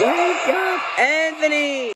Wake up, Anthony!